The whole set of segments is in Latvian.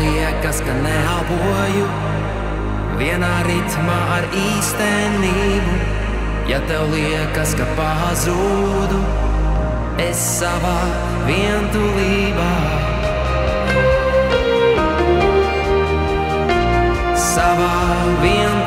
liekas, ka neaboju vienā ritmā ar īstenību. Ja tev liekas, ka pazūdu, es savā vientulībā. Savā vientulībā.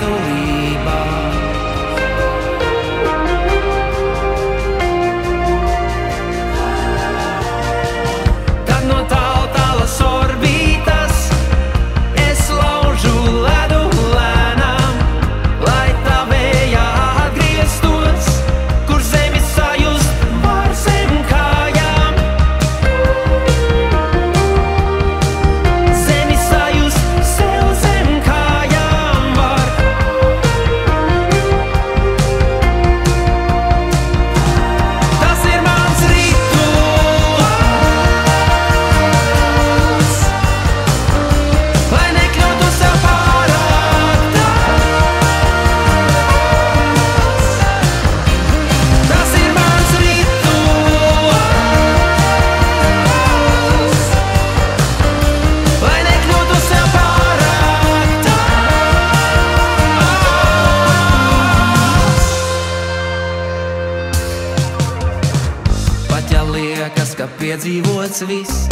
Liekas, ka piedzīvots viss,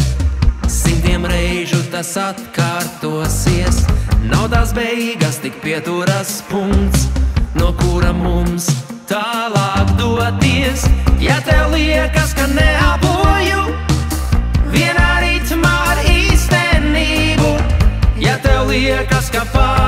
simtiem reižu tas atkārtosies. Nav tās beigas, tik pieturas punkts, no kura mums tālāk doties. Ja tev liekas, ka neaboju vienā ritmā ar īstenību, ja tev liekas, ka pazūd.